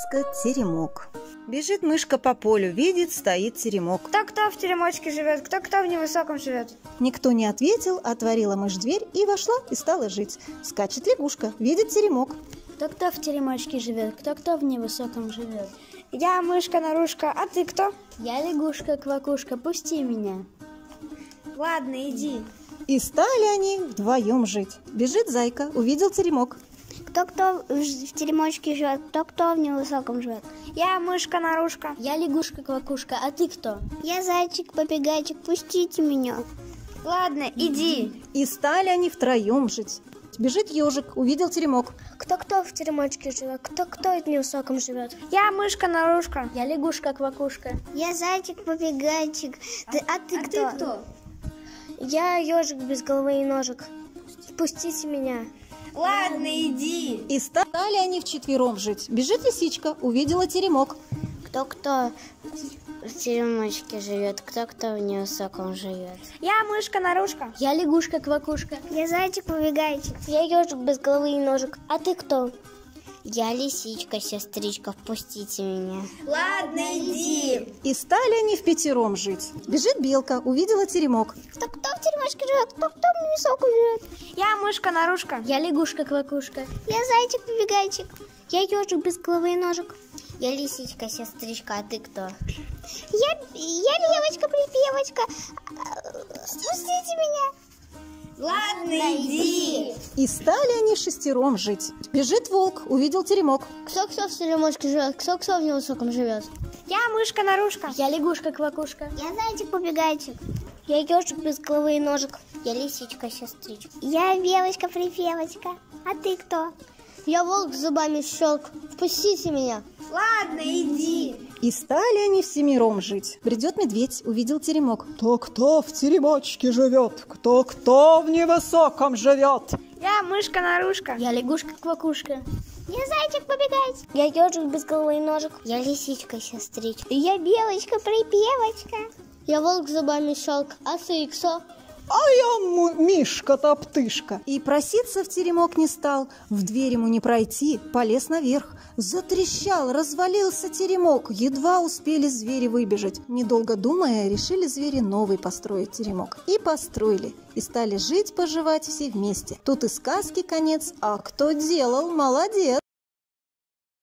Сказка «Теремок». Бежит мышка по полю, видит, стоит теремок. Кто-кто в теремочке живет, кто-кто в невысоком живет. Никто не ответил, отворила мышь дверь и вошла и стала жить. Скачет лягушка, видит теремок. Кто-кто в теремочке живет, кто-кто в невысоком живет. Я мышка-нарушка, а ты кто? Я лягушка-квакушка, пусти меня. Ладно, иди. И стали они вдвоем жить. Бежит зайка, увидел теремок. Кто-кто в теремочке живет, кто-кто в невысоком живет. Я мышка-нарушка. Я лягушка-квакушка, а ты кто? Я зайчик-побегайчик, пустите меня. Ладно, иди. И стали они втроем жить. Бежит ежик, увидел теремок. Кто-кто в теремочке живет, кто-кто в невысоком живет. Я мышка-нарушка. Я лягушка-квакушка. Я зайчик-побегайчик, ты, а ты А кто? ты кто? Я ежик без головы и ножек. Пустите меня. Ладно, иди. И стали они вчетвером жить. Бежит лисичка, увидела теремок. Кто-кто в теремочке живет, кто-кто в невысоком живет. Я мышка-нарушка. Я лягушка-квакушка. Я зайчик-побегайчик, я ежик без головы и ножек. А ты кто? Я лисичка, сестричка, впустите меня. Ладно, иди. И стали они в пятером жить. Бежит белка, увидела теремок. Кто-кто в теремочке живет, кто-кто в невысоком живет. Я мышка-нарушка. Я лягушка-квакушка. Я зайчик-побегайчик, я ежик без головы и ножек. Я лисичка, сестричка, а ты кто? Я, я девочка-припевочка. Спустите меня. Ладно, иди. И стали они шестером жить. Бежит волк, увидел теремок. Кто-кто в теремочке живет, кто-кто в невысоком живет. Я мышка-нарушка. Я лягушка-квакушка. Я зайчик-побегайчик. Я ежик без головы и ножек. Я лисичка, сестричка. Я девочка-припевочка. А ты кто? Я волк с зубами щелк. Впустите меня. Ладно, иди. И стали они всемиром жить. Придет медведь, увидел теремок. Кто-кто в теремочке живет? Кто-кто в невысоком живет? Я мышка-нарушка. Я лягушка-квакушка. Я зайчик-побегайчик. Я ежик без головы и ножек. Я лисичка, сестричка. Я белочка-припевочка. Я волк с зубами щелк. А ты кто? А я Мишка-топтышка. И проситься в теремок не стал, в дверь ему не пройти, полез наверх. Затрещал, развалился теремок, едва успели звери выбежать. Недолго думая, решили звери новый построить теремок. И построили, и стали жить-поживать все вместе. Тут и сказки конец, а кто делал, молодец.